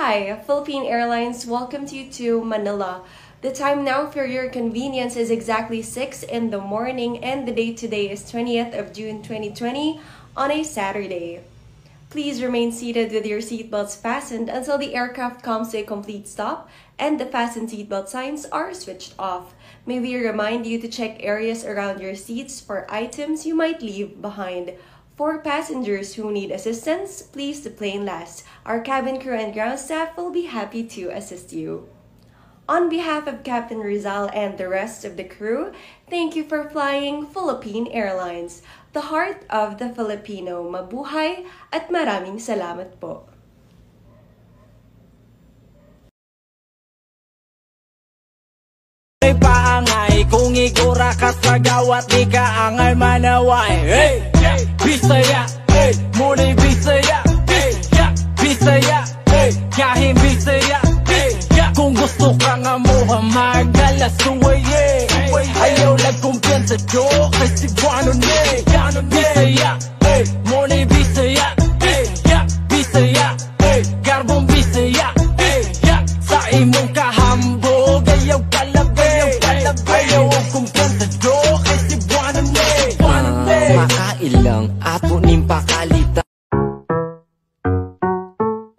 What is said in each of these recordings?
Hi, Philippine Airlines welcomes you to Manila. The time now for your convenience is exactly 6 in the morning and the date today is 20th of June 2020 on a Saturday. Please remain seated with your seatbelts fastened until the aircraft comes to a complete stop and the fasten seatbelt signs are switched off. May we remind you to check areas around your seats for items you might leave behind. For passengers who need assistance, please the plane last. Our cabin crew and ground staff will be happy to assist you. On behalf of Captain Rizal and the rest of the crew, thank you for flying Philippine Airlines, the heart of the Filipino. Mabuhay at maraming salamat po. Kung igura ka sa gawat Di ka angay manaway Hey, Bisaya, ey, morning Bisaya, Bisaya, Bisaya, ey, kahit Bisaya, Bisaya. Kung gusto kang amuha, magala suwaye. Ayaw lang kumpiyansa ko, kay Cebuano ne. Bisaya, ey, morning Bisaya, Bisaya, Bisaya, ey, garbong Bisaya, Bisaya. Sa imong kahambog, ayaw kalabay, ayaw ang kumpiyansa ko, kay Cebuano ne. Cebuano ne. Makailang ato ning pakalita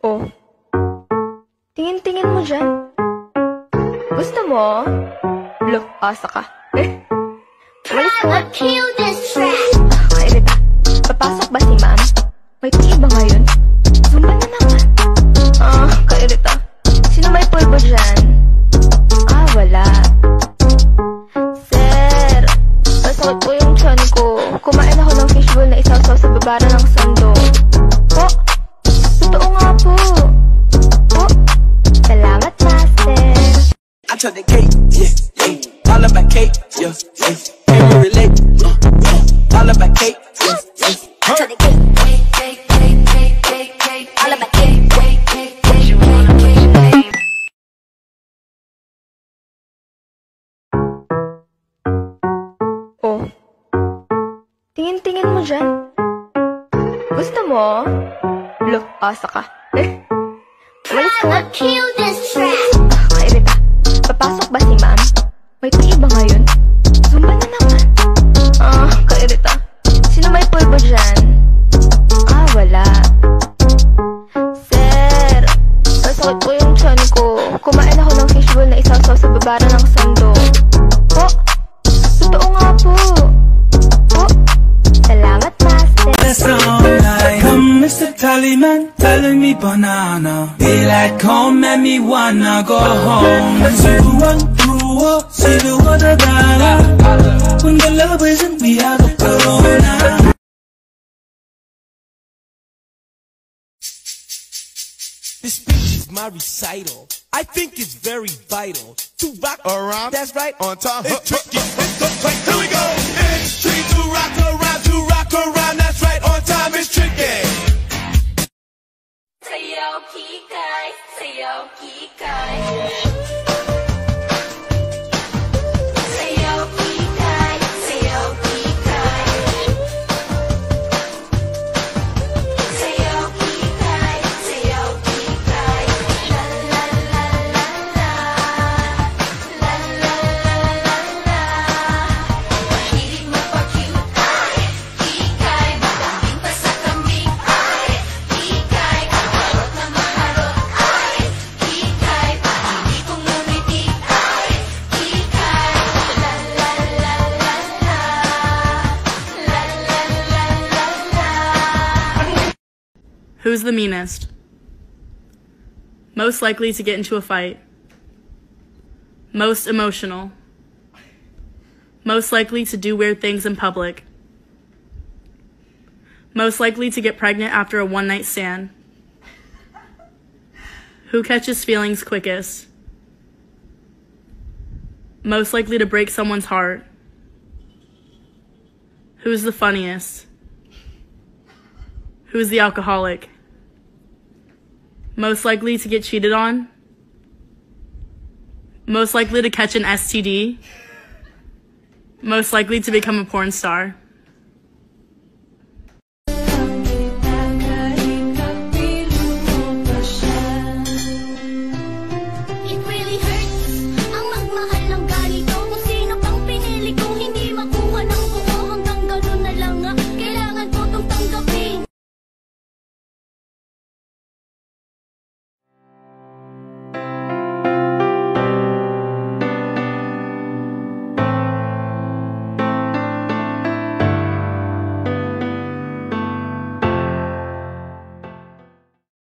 Oh. Tingin-tingin mo dyan. Gusto mo? Look, asa ka. Eh. Walis nga. Kill this track. Kairita. Papasok ba si ma'am? May PE ba ngayon? Zumba na naman. Ah, kairita. Sino may pulbo dyan? I took the cake, yeah, yeah. All about cake, yeah, yeah. Can you relate? Uh, uh. All about cake, yeah, yeah. I took the cake. All about. Oh. Tingin-tingin mo dyan. Gusto mo? Look, asa ka. Eh. Walis ka nga. Kill this track. May PE ba ngayon? Zumba na naman. Ah, kairita. Sino may pulbo dyan? Ah, wala. Sir, masakit po yung tiyan ko. Kumain ako ng fishbowl na isasaw sa babara ng sando. Po, totoo nga po. Po, salamat, master. That's all night. Come, Mr. Tallyman, telling me banana. Be like, come, make me wanna go home. See the one through, see the one that When the love isn't me, I don't go oh, now. This speech is my recital. I think it's very vital to rock around. That's right. On time. It's tricky. It's the Who's the meanest? Most likely to get into a fight. Most emotional. Most likely to do weird things in public. Most likely to get pregnant after a one night stand. Who catches feelings quickest? Most likely to break someone's heart. Who's the funniest? Who's the alcoholic? Most likely to get cheated on? Most likely to catch an STD? Most likely to become a porn star?